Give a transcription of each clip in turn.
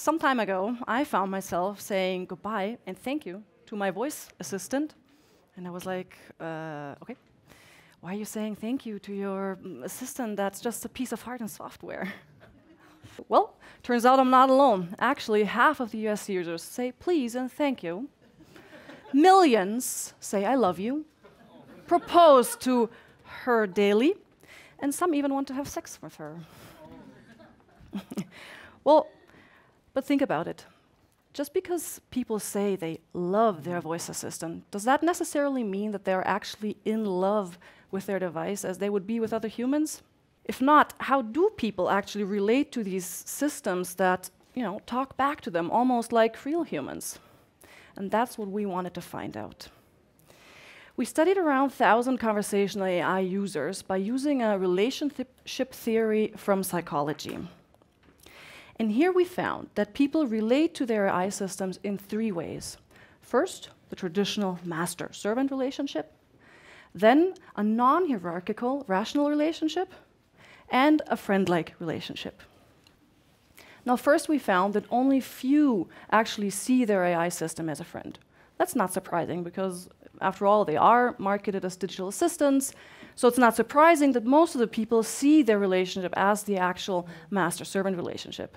some time ago, I found myself saying goodbye and thank you to my voice assistant. And I was like, uh, okay, why are you saying thank you to your mm, assistant that's just a piece of hardware and software? well, turns out I'm not alone. Actually, half of the US users say please and thank you. Millions say I love you, propose to her daily, and some even want to have sex with her. well, but think about it. Just because people say they love their voice assistant, does that necessarily mean that they're actually in love with their device as they would be with other humans? If not, how do people actually relate to these systems that, you know, talk back to them almost like real humans? And that's what we wanted to find out. We studied around 1,000 conversational AI users by using a relationship theory from psychology. And here we found that people relate to their AI systems in three ways. First, the traditional master servant relationship, then a non hierarchical rational relationship, and a friend like relationship. Now, first, we found that only few actually see their AI system as a friend. That's not surprising because, after all, they are marketed as digital assistants. So it's not surprising that most of the people see their relationship as the actual master servant relationship.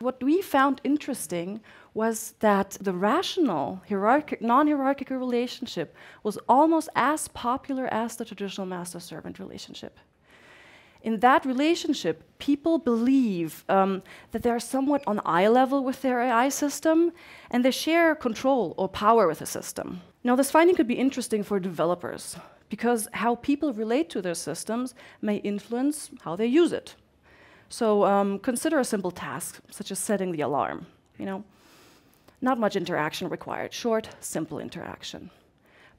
What we found interesting was that the rational, non hierarchical relationship was almost as popular as the traditional master servant relationship. In that relationship, people believe um, that they are somewhat on eye level with their AI system and they share control or power with the system. Now, this finding could be interesting for developers because how people relate to their systems may influence how they use it. So um, consider a simple task, such as setting the alarm. You know, not much interaction required, short, simple interaction.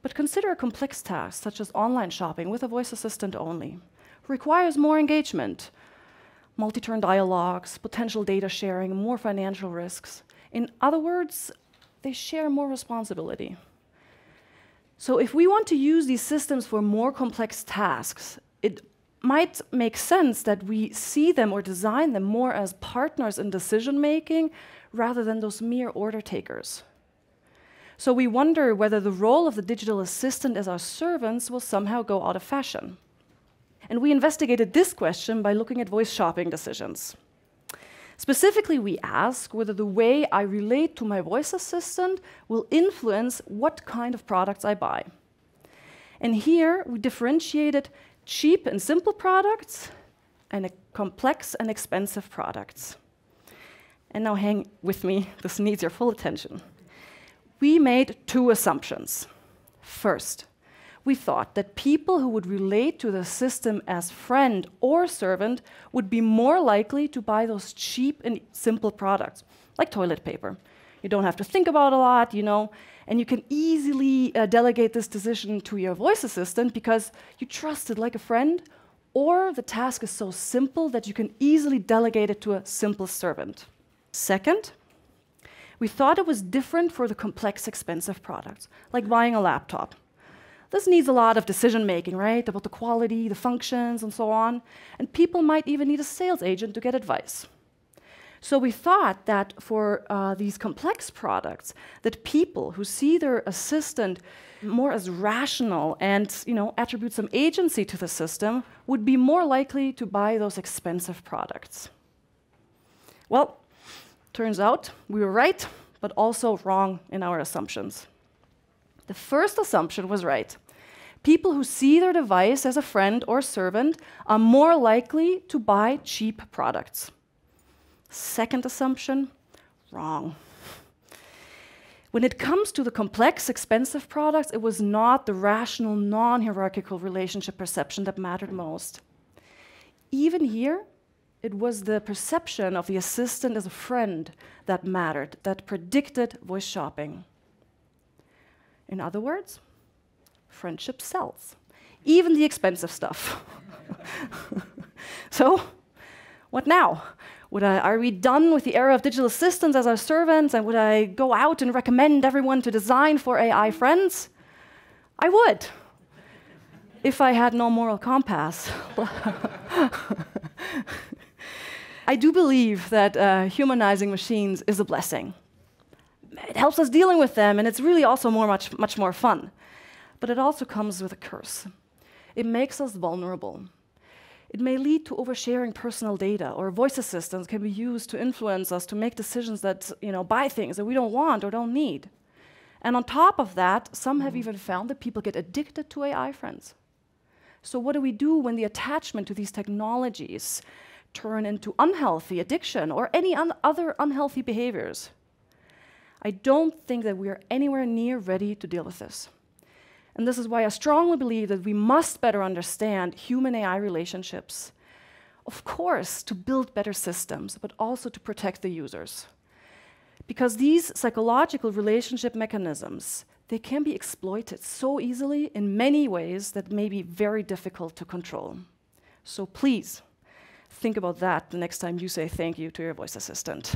But consider a complex task, such as online shopping with a voice assistant only. Requires more engagement, multi-turn dialogues, potential data sharing, more financial risks. In other words, they share more responsibility. So if we want to use these systems for more complex tasks, it might make sense that we see them or design them more as partners in decision making rather than those mere order takers. So we wonder whether the role of the digital assistant as our servants will somehow go out of fashion. And we investigated this question by looking at voice shopping decisions. Specifically, we ask whether the way I relate to my voice assistant will influence what kind of products I buy. And here we differentiated cheap and simple products and complex and expensive products. And now hang with me, this needs your full attention. We made two assumptions. First, we thought that people who would relate to the system as friend or servant would be more likely to buy those cheap and simple products, like toilet paper. You don't have to think about a lot, you know, and you can easily uh, delegate this decision to your voice assistant because you trust it like a friend, or the task is so simple that you can easily delegate it to a simple servant. Second, we thought it was different for the complex, expensive products, like buying a laptop. This needs a lot of decision making, right? About the quality, the functions, and so on. And people might even need a sales agent to get advice. So we thought that for uh, these complex products, that people who see their assistant more as rational and you know, attribute some agency to the system would be more likely to buy those expensive products. Well, turns out we were right, but also wrong in our assumptions. The first assumption was right. People who see their device as a friend or servant are more likely to buy cheap products. Second assumption, wrong. When it comes to the complex, expensive products, it was not the rational, non hierarchical relationship perception that mattered most. Even here, it was the perception of the assistant as a friend that mattered, that predicted voice shopping. In other words, friendship sells, even the expensive stuff. so, what now? Would I, are we done with the era of digital assistants as our servants? And would I go out and recommend everyone to design for AI friends? I would, if I had no moral compass. I do believe that uh, humanizing machines is a blessing. It helps us dealing with them, and it's really also more, much, much more fun. But it also comes with a curse. It makes us vulnerable. It may lead to oversharing personal data, or voice assistants can be used to influence us to make decisions that, you know, buy things that we don't want or don't need. And on top of that, some have mm-hmm. even found that people get addicted to AI friends. So, what do we do when the attachment to these technologies turn into unhealthy addiction or any un other unhealthy behaviors? I don't think that we are anywhere near ready to deal with this. And this is why I strongly believe that we must better understand human AI relationships. Of course, to build better systems, but also to protect the users. Because these psychological relationship mechanisms, they can be exploited so easily in many ways that may be very difficult to control. So please, think about that the next time you say thank you to your voice assistant.